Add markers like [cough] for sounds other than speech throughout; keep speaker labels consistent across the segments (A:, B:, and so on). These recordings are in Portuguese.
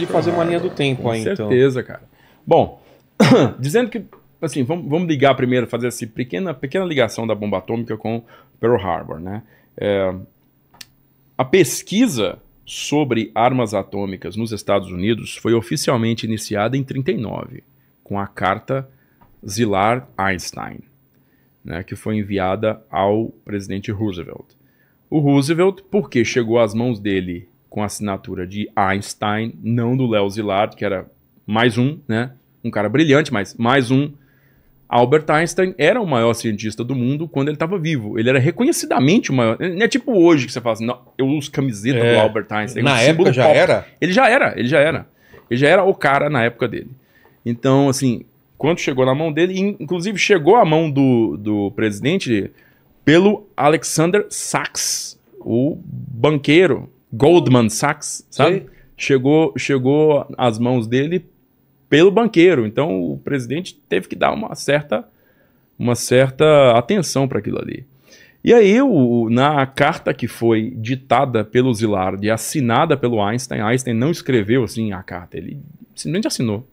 A: de fazer uma linha do tempo
B: Com
A: aí, então.
B: certeza, cara. Bom, [coughs] dizendo que, assim, vamos, vamos ligar primeiro, fazer essa pequena, pequena ligação da bomba atômica com Pearl Harbor, né? É, a pesquisa sobre armas atômicas nos Estados Unidos foi oficialmente iniciada em 39, com a carta Szilard-Einstein, né, que foi enviada ao presidente Roosevelt. O Roosevelt, porque chegou às mãos dele com a assinatura de Einstein, não do Léo Szilard, que era mais um, né, um cara brilhante, mas mais um. Albert Einstein era o maior cientista do mundo quando ele estava vivo. Ele era reconhecidamente o maior. Não é tipo hoje que você fala assim, não, eu uso camiseta
A: É.
B: do Albert Einstein.
A: Na época já
B: pop.
A: era?
B: Ele já era, ele já era. Ele já era o cara na época dele. Então, assim, quando chegou na mão dele, in- inclusive chegou à mão do, do presidente pelo Alexander Sachs, o banqueiro, Goldman Sachs, sabe?
A: Sei.
B: Chegou, chegou às mãos dele pelo banqueiro. Então, o presidente teve que dar uma certa, uma certa atenção para aquilo ali. E aí, o- na carta que foi ditada pelo Szilard e assinada pelo Einstein, Einstein não escreveu assim a carta, ele simplesmente assinou.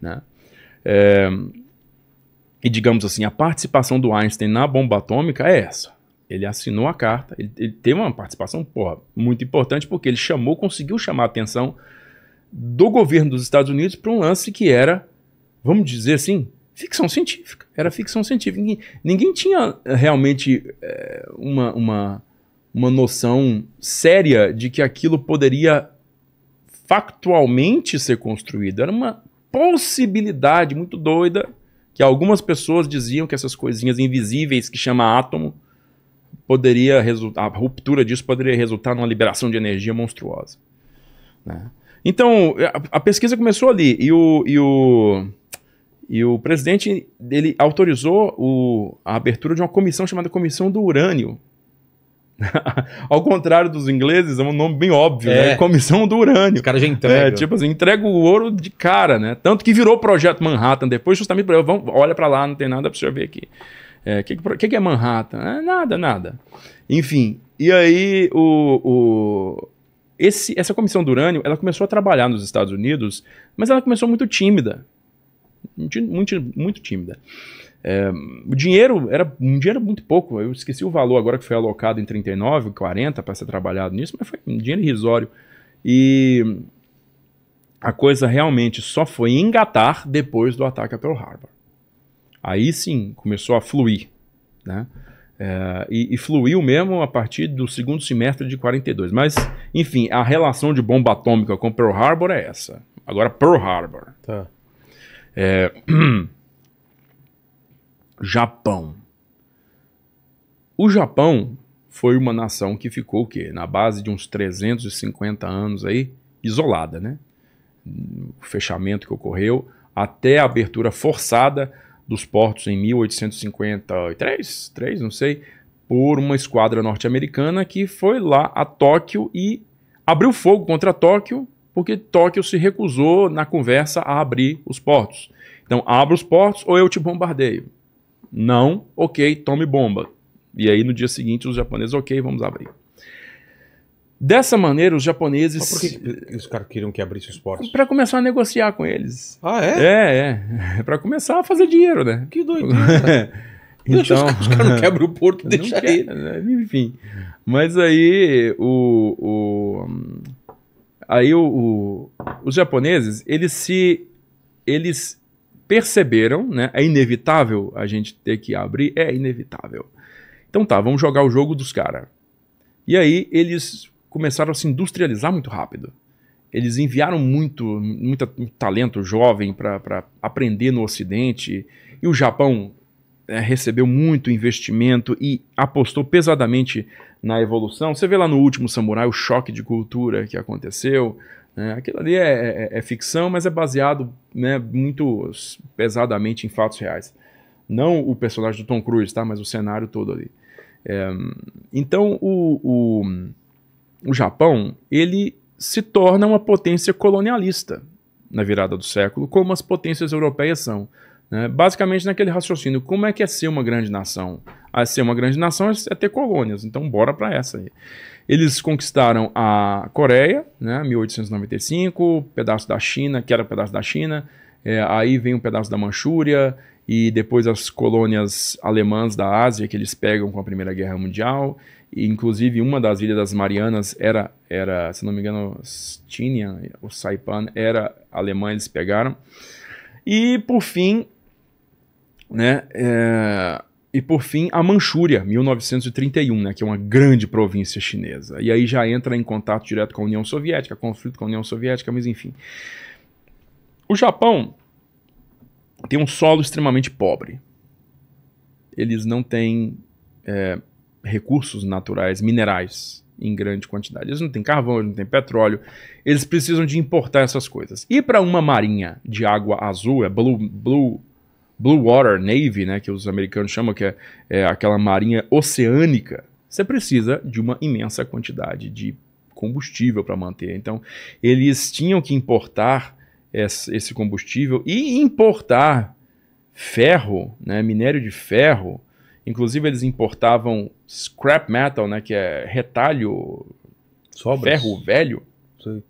B: Né? É, e digamos assim, a participação do Einstein na bomba atômica é essa. Ele assinou a carta, ele, ele teve uma participação porra, muito importante porque ele chamou, conseguiu chamar a atenção do governo dos Estados Unidos para um lance que era, vamos dizer assim, ficção científica. Era ficção científica. Ninguém, ninguém tinha eh, realmente eh, uma, uma, uma noção séria de que aquilo poderia factualmente ser construído. Era uma possibilidade muito doida que algumas pessoas diziam que essas coisinhas invisíveis que chama átomo poderia resultar, a ruptura disso poderia resultar numa liberação de energia monstruosa. né? Então, a, a pesquisa começou ali e o, e o, e o presidente ele autorizou o, a abertura de uma comissão chamada Comissão do Urânio. [laughs] Ao contrário dos ingleses, é um nome bem óbvio,
A: É.
B: né? Comissão do Urânio.
A: Os caras já
B: É,
A: entregam.
B: tipo assim, entrega o ouro de cara, né? Tanto que virou o Projeto Manhattan depois, justamente para vamos, olha pra lá, não tem nada pra você ver aqui. O é, que, que, que é Manhattan? É, nada, nada. Enfim, e aí o, o- esse, essa comissão do urânio, ela começou a trabalhar nos Estados Unidos, mas ela começou muito tímida. Muito, muito, tímida. É, o dinheiro era um dinheiro muito pouco. Eu esqueci o valor agora que foi alocado em 39, 40 para ser trabalhado nisso, mas foi um dinheiro irrisório. E a coisa realmente só foi engatar depois do ataque a Pearl Harbor. Aí sim começou a fluir, né? É, e, e fluiu mesmo a partir do segundo semestre de 42. Mas, enfim, a relação de bomba atômica com Pearl Harbor é essa. Agora, Pearl Harbor.
A: Tá. [clears throat]
B: Japão. O Japão foi uma nação que ficou o quê? Na base de uns 350 anos aí, isolada, né? O fechamento que ocorreu até a abertura forçada dos portos em 1853, 3, não sei, por uma esquadra norte-americana que foi lá a Tóquio e abriu fogo contra Tóquio, porque Tóquio se recusou na conversa a abrir os portos. Então, abra os portos ou eu te bombardeio. Não, ok, tome bomba. E aí no dia seguinte os japoneses, ok, vamos abrir. Dessa maneira, os japoneses.
A: Mas por que os caras queriam que abrisse os portos?
B: Para começar a negociar com eles.
A: Ah, é?
B: É, é. [laughs] Para começar a fazer dinheiro, né?
A: Que doideira. [laughs] [laughs] Os
B: então,
A: caras, os caras não quebram o porto, deixa
B: quer,
A: aí.
B: né? Enfim. Mas aí o. o aí o, o- os japoneses, eles se. Eles perceberam, né? É inevitável a gente ter que abrir, é inevitável. Então tá, vamos jogar o jogo dos caras. E aí eles começaram a se industrializar muito rápido. Eles enviaram muito, muito talento jovem para aprender no Ocidente. E o Japão é, recebeu muito investimento e apostou pesadamente na evolução. Você vê lá no último Samurai o choque de cultura que aconteceu. né? Aquilo ali é, é- é ficção, mas é baseado né, muito pesadamente em fatos reais. Não o personagem do Tom Cruise, tá? mas o cenário todo ali. É, então o, o, o Japão ele se torna uma potência colonialista na virada do século, como as potências europeias são. né? Basicamente naquele raciocínio, como é que é ser uma grande nação? a ser uma grande nação é ter colônias. Então, bora para essa aí. Eles conquistaram a Coreia, né, 1895, pedaço da China, que era pedaço da China. É, aí vem um pedaço da Manchúria e depois as colônias alemãs da Ásia que eles pegam com a Primeira Guerra Mundial. E, inclusive, uma das ilhas das Marianas era, era se não me engano, Tinian, ou Saipan, era alemã, eles pegaram. E, por fim, né, é, e por fim, a Manchúria, 1931, né, que é uma grande província chinesa. E aí já entra em contato direto com a União Soviética, conflito com a União Soviética, mas enfim. O Japão tem um solo extremamente pobre. Eles não têm é, recursos naturais, minerais, em grande quantidade. Eles não têm carvão, eles não têm petróleo. Eles precisam de importar essas coisas. E para uma marinha de água azul, é blue, blue Blue Water Navy, né, que os americanos chamam, que é, é aquela marinha oceânica, você precisa de uma imensa quantidade de combustível para manter. Então, eles tinham que importar esse combustível e importar ferro, né, minério de ferro. Inclusive, eles importavam scrap metal, né, que é retalho, Sobras. ferro velho, Sim.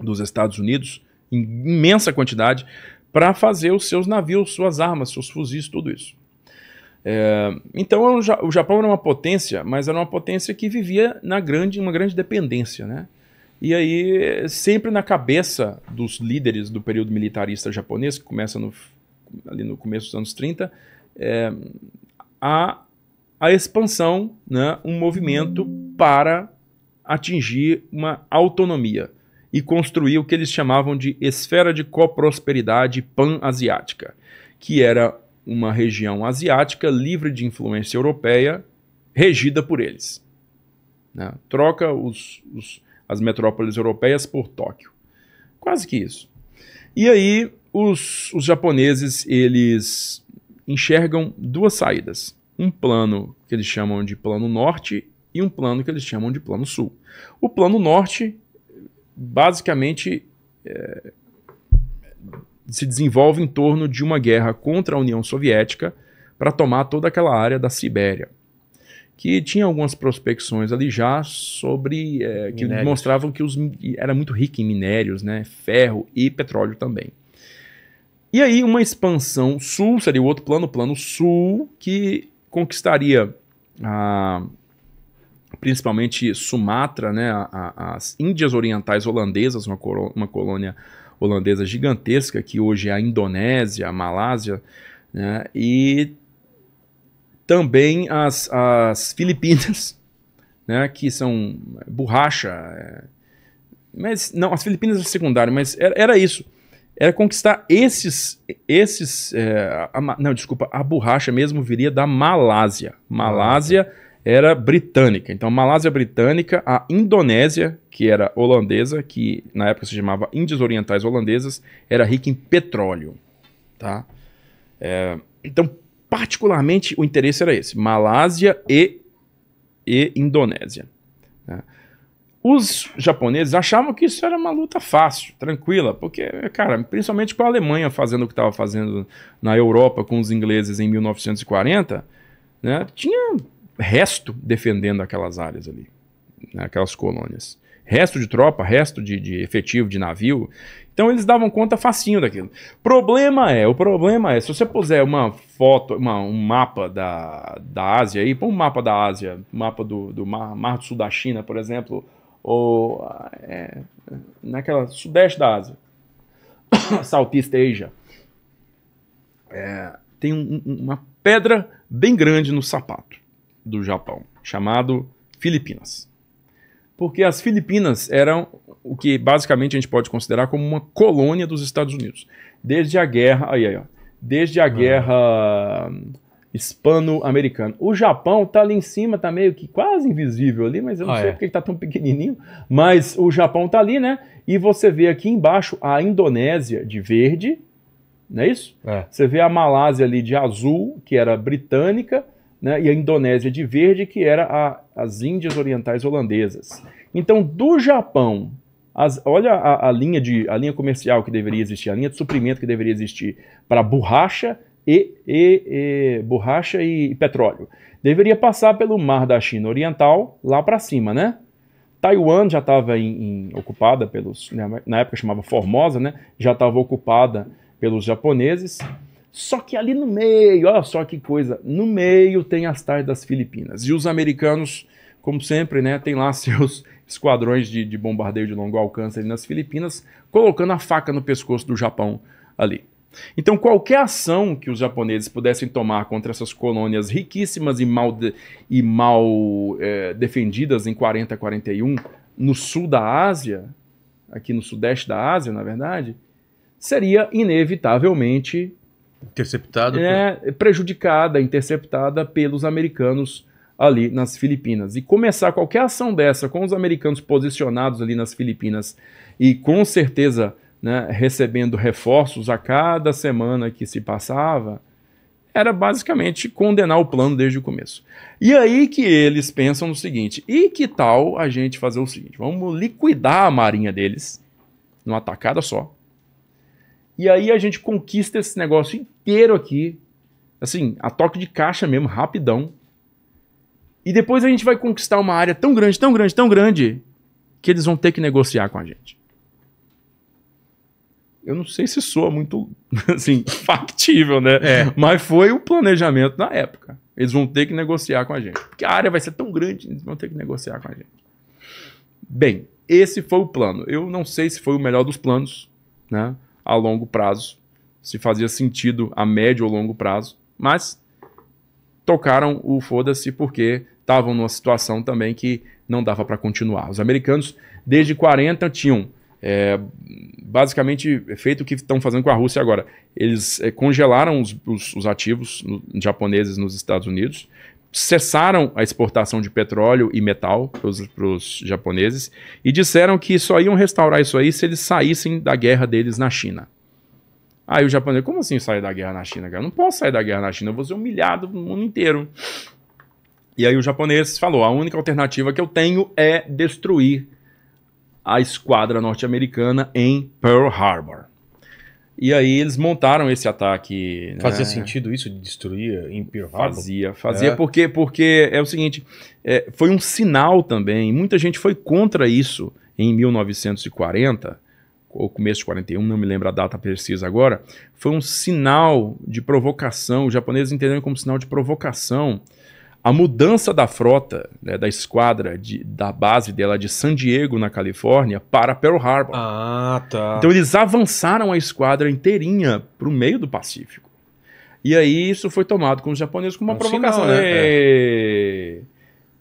B: dos Estados Unidos, em imensa quantidade, para fazer os seus navios, suas armas, seus fuzis, tudo isso. É, então o Japão era uma potência, mas era uma potência que vivia na grande, uma grande dependência, né? E aí, sempre na cabeça dos líderes do período militarista japonês, que começa no, ali no começo dos anos 30, é, a, a expansão, né, um movimento para atingir uma autonomia e construir o que eles chamavam de esfera de coprosperidade pan-asiática, que era uma região asiática livre de influência europeia, regida por eles. Né? Troca os, os, as metrópoles europeias por Tóquio. Quase que isso. E aí os, os japoneses eles enxergam duas saídas. Um plano que eles chamam de plano norte e um plano que eles chamam de plano sul. O plano norte basicamente é, se desenvolve em torno de uma guerra contra a União Soviética para tomar toda aquela área da Sibéria. Que tinha algumas prospecções ali já sobre. É, que minérios. mostravam que os, era muito rico em minérios, né, ferro e petróleo também. E aí, uma expansão sul seria o outro plano, o plano sul, que conquistaria a, principalmente Sumatra, né, a, a, as Índias Orientais Holandesas, uma, uma colônia holandesa gigantesca, que hoje é a Indonésia, a Malásia, né, e também as, as Filipinas, [laughs] né, que são borracha. É, mas não, as Filipinas é secundário, mas era, era isso. Era conquistar esses. esses é, a, não, desculpa, a borracha mesmo viria da Malásia. Malásia era britânica. Então, Malásia britânica, a Indonésia, que era holandesa, que na época se chamava Índias Orientais Holandesas, era rica em petróleo. Tá? É, então, particularmente, o interesse era esse: Malásia e, e Indonésia. Né? Os japoneses achavam que isso era uma luta fácil, tranquila, porque, cara, principalmente com a Alemanha fazendo o que estava fazendo na Europa com os ingleses em 1940, né, tinha resto defendendo aquelas áreas ali, né, aquelas colônias. Resto de tropa, resto de, de efetivo, de navio. Então eles davam conta facinho daquilo. Problema é, o problema é, se você puser uma foto, uma, um mapa da, da Ásia aí, põe um mapa da Ásia, mapa do, do mar, mar do Sul da China, por exemplo, ou é, naquela sudeste da Ásia, [coughs] Southeast Asia, é, tem um, uma pedra bem grande no sapato do Japão, chamado Filipinas. Porque as Filipinas eram o que basicamente a gente pode considerar como uma colônia dos Estados Unidos. Desde a guerra. Aí, aí, ó, desde a ah. guerra hispano-americana. O Japão tá ali em cima, tá meio que quase invisível ali, mas eu não ah, sei é. porque ele tá tão pequenininho. Mas o Japão tá ali, né? E você vê aqui embaixo a Indonésia de verde, não é isso? É. Você vê a Malásia ali de azul, que era britânica, né, e a Indonésia de verde, que era a, as Índias Orientais Holandesas. Então, do Japão, as, olha a, a, linha de, a linha comercial que deveria existir, a linha de suprimento que deveria existir para borracha, e, e- e borracha e petróleo. Deveria passar pelo mar da China Oriental, lá para cima, né? Taiwan já estava ocupada pelos. né, Na época chamava Formosa, né? Já estava ocupada pelos japoneses. Só que ali no meio, olha só que coisa, no meio tem as tais das Filipinas. E os americanos, como sempre, né, tem lá [laughs] seus esquadrões de, de bombardeio de longo alcance ali nas Filipinas, colocando a faca no pescoço do Japão ali. Então, qualquer ação que os japoneses pudessem tomar contra essas colônias riquíssimas e mal, de- e mal eh, defendidas em 40 a 41, no sul da Ásia, aqui no sudeste da Ásia, na verdade, seria inevitavelmente
A: Interceptado.
B: é, prejudicada, interceptada pelos americanos ali nas Filipinas. E começar qualquer ação dessa com os americanos posicionados ali nas Filipinas e com certeza né, recebendo reforços a cada semana que se passava, era basicamente condenar o plano desde o começo. E aí que eles pensam no seguinte: e que tal a gente fazer o seguinte? Vamos liquidar a marinha deles numa tacada só. E aí a gente conquista esse negócio inteiro aqui, assim, a toque de caixa mesmo, rapidão. E depois a gente vai conquistar uma área tão grande, tão grande, tão grande, que eles vão ter que negociar com a gente. Eu não sei se soa muito, [laughs] assim, factível, né?
A: É.
B: Mas foi o planejamento na época. Eles vão ter que negociar com a gente. Porque a área vai ser tão grande, eles vão ter que negociar com a gente. Bem, esse foi o plano. Eu não sei se foi o melhor dos planos, né? A longo prazo. Se fazia sentido a médio ou longo prazo. Mas tocaram o foda-se porque estavam numa situação também que não dava para continuar. Os americanos, desde 40, tinham é, basicamente feito o que estão fazendo com a Rússia agora. Eles é, congelaram os, os- os ativos no- japoneses nos Estados Unidos, cessaram a exportação de petróleo e metal para os japoneses e disseram que só iam restaurar isso aí se eles saíssem da guerra deles na China. Aí o japonês, como assim sair da guerra na China, cara? Não posso sair da guerra na China, eu vou ser humilhado no mundo inteiro. E aí o japonês falou: a única alternativa que eu tenho é destruir a esquadra norte-americana em Pearl Harbor. E aí eles montaram esse ataque. né?
A: Fazia sentido isso de destruir em Pearl Harbor?
B: Fazia, fazia
A: É.
B: porque, porque é o seguinte, é, foi um sinal também, muita gente foi contra isso em 1940, ou começo de 41, não me lembro a data precisa agora, foi um sinal de provocação, os japoneses entenderam como sinal de provocação a mudança da frota, né, da esquadra, de- da base dela de San Diego, na Califórnia, para Pearl Harbor.
A: Ah, tá.
B: Então eles avançaram a esquadra inteirinha para o meio do Pacífico. E aí isso foi tomado com os japoneses como uma
A: Um
B: provocação.
A: sinal, né?
B: Ê!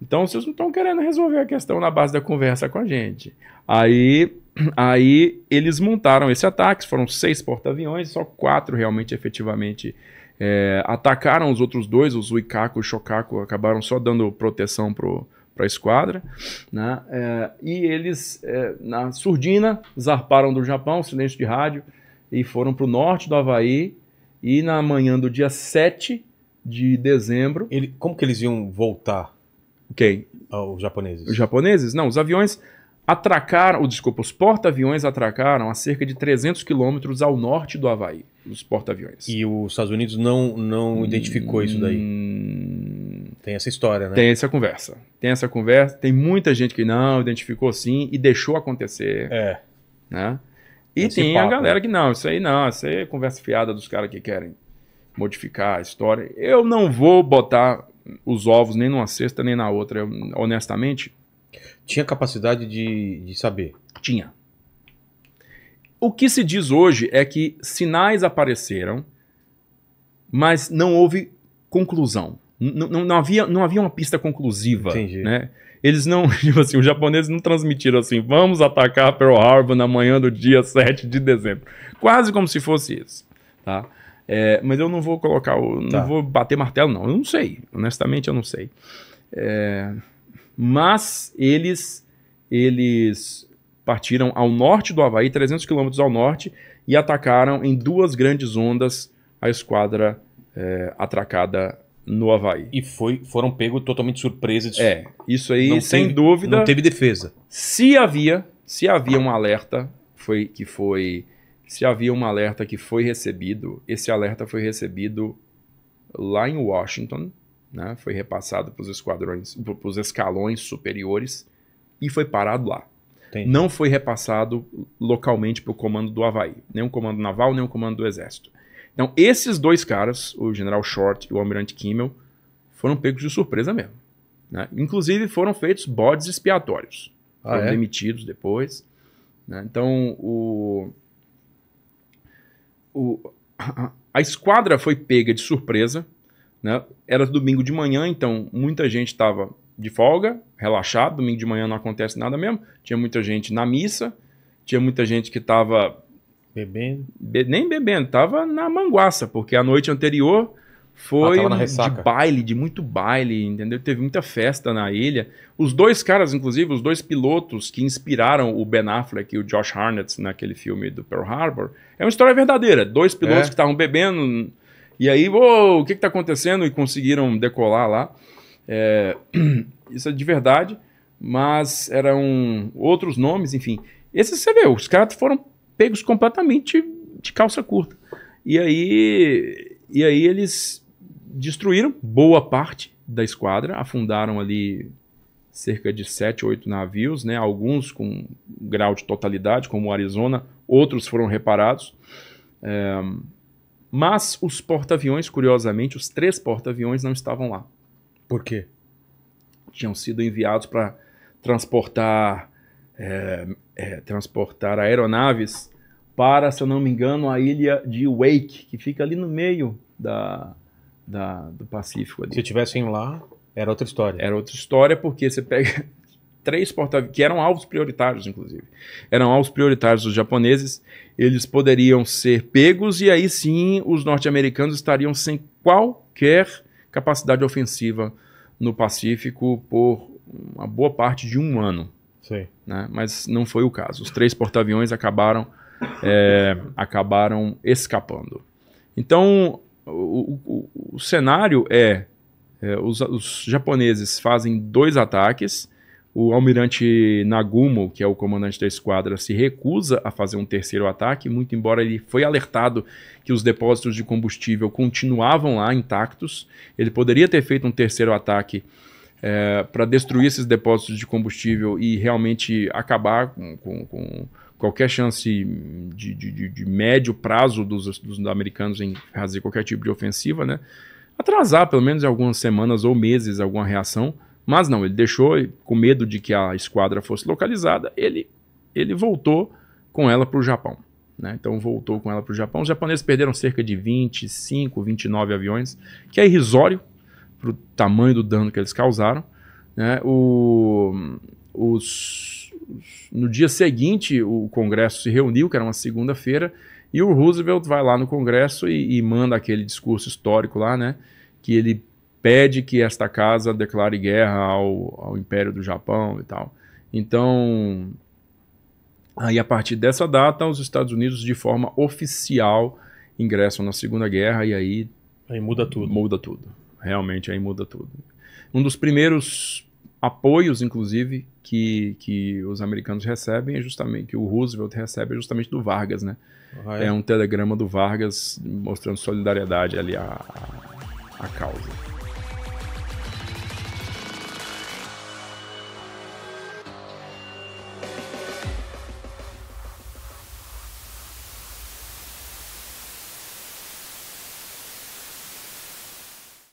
B: Então vocês não estão querendo resolver a questão na base da conversa com a gente. Aí, [clears throat] aí eles montaram esse ataque, foram seis porta-aviões, só quatro realmente efetivamente é, atacaram os outros dois, os Uikaku e o Shokaku, acabaram só dando proteção para a esquadra. Né? É, e eles, é, na surdina, zarparam do Japão, silêncio de rádio, e foram para o norte do Havaí. E na manhã do dia 7 de dezembro.
A: Ele- como que eles iam voltar,
B: Quem?
A: aos japoneses?
B: Os japoneses? Não, os aviões atracaram, ou, desculpa, os porta-aviões atracaram a cerca de 300 quilômetros ao norte do Havaí, os porta-aviões.
A: E os Estados Unidos não, não identificou isso daí.
B: Hum,
A: Tem essa história, né?
B: Tem essa conversa. Tem essa conversa. Tem muita gente que não identificou sim e deixou acontecer,
A: É.
B: né? E
A: Esse
B: tem a
A: papo,
B: galera
A: né?
B: que não, isso aí não, isso aí é conversa fiada dos caras que querem modificar a história. Eu não vou botar os ovos nem numa cesta nem na outra. Eu, honestamente,
A: Tinha capacidade de, de saber.
B: Tinha. O que se diz hoje é que sinais apareceram, mas não houve conclusão. N- n- não, havia, não havia uma pista conclusiva.
A: Entendi.
B: Né? Eles não, [laughs] tipo assim, os japoneses não transmitiram assim, vamos atacar Pearl Harbor na manhã do dia 7 de dezembro. Quase como se fosse isso. Tá? É, mas eu não vou colocar, o,
A: Tá.
B: não vou bater martelo, não. Eu não sei. Honestamente, eu não sei. É, mas eles, eles partiram ao norte do Havaí, 300 quilômetros ao norte, e atacaram em duas grandes ondas a esquadra é, atracada no Havaí.
A: E foi, foram pegos totalmente surpresos.
B: É, isso aí,
A: Não
B: sem
A: teve-
B: dúvida.
A: Não teve defesa.
B: Se havia, se havia um alerta, foi que foi se havia um alerta que foi recebido. Esse alerta foi recebido lá em Washington, né? foi repassado para os esquadrões, para os escalões superiores e foi parado lá.
A: Entendi.
B: Não foi repassado localmente para o comando do Havaí, nem o comando naval, nem o comando do exército. Então, esses dois caras, o general Short e o almirante Kimmel, foram pegos de surpresa mesmo. né? Inclusive, foram feitos bodes expiatórios.
A: Ah,
B: foram
A: é?
B: demitidos depois. né? Então, o, o, a, a esquadra foi pega de surpresa. Né? Era domingo de manhã, então muita gente estava de folga, relaxado. Domingo de manhã não acontece nada mesmo. Tinha muita gente na missa, tinha muita gente que estava
A: Bebendo.
B: Be- nem bebendo, tava na manguaça, porque a noite anterior foi
A: Ah,
B: de baile, de muito baile, entendeu? Teve muita festa na ilha. Os dois caras, inclusive, os dois pilotos que inspiraram o Ben Affleck e o Josh Harnett naquele filme do Pearl Harbor, é uma história verdadeira. Dois pilotos
A: É?
B: que estavam bebendo e aí, "Ô, o que que tá acontecendo? E conseguiram decolar lá. É, [clears throat] isso é de verdade, mas eram outros nomes, enfim. Esses você vê, os caras foram pegos completamente de calça curta. E aí, e aí eles destruíram boa parte da esquadra, afundaram ali cerca de sete, oito navios, né? Alguns com grau de totalidade, como o Arizona, outros foram reparados. É, mas os porta-aviões, curiosamente, os três porta-aviões não estavam lá
A: Por quê?
B: tinham sido enviados para transportar, é, é, transportar aeronaves para, se eu não me engano, a ilha de Wake, que fica ali no meio da, da- do Pacífico. Ali.
A: Se tivessem lá, era outra história.
B: Era outra história, porque você pega três porta que eram alvos prioritários, inclusive. Eram alvos prioritários dos japoneses, eles poderiam ser pegos e aí sim os norte-americanos estariam sem qualquer capacidade ofensiva no Pacífico por uma boa parte de um ano
A: Sei.
B: né? mas não foi o caso. Os três porta-aviões acabaram, é, acabaram escapando. Então, o, o- o cenário é, é, os, os japoneses fazem dois ataques, o almirante Nagumo, que é o comandante da esquadra, se recusa a fazer um terceiro ataque, muito embora ele foi alertado que os depósitos de combustível continuavam lá intactos. Ele poderia ter feito um terceiro ataque para destruir esses depósitos de combustível e realmente acabar com, com- com qualquer chance de, de- de- médio prazo dos, dos americanos em fazer qualquer tipo de ofensiva, né? Atrasar pelo menos algumas semanas ou meses alguma reação, mas não, ele deixou com medo de que a esquadra fosse localizada, ele, ele voltou com ela para o Japão. Né? Então voltou com ela para o Japão. Os japoneses perderam cerca de 25, 29 aviões, que é irrisório para o tamanho do dano que eles causaram. Né? O, os- no dia seguinte, o Congresso se reuniu, que era uma segunda-feira, e o Roosevelt vai lá no Congresso e, e manda aquele discurso histórico lá, né? Que ele pede que esta casa declare guerra ao, ao Império do Japão e tal. Então, aí a partir dessa data, os Estados Unidos, de forma oficial, ingressam na Segunda Guerra e aí
A: Aí muda tudo.
B: Muda tudo. Realmente aí muda tudo. Um dos primeiros apoios, inclusive, que, que os americanos recebem é justamente, que o Roosevelt recebe é justamente do Vargas, né?
A: Ah,
B: É um telegrama do Vargas mostrando solidariedade ali à, à causa.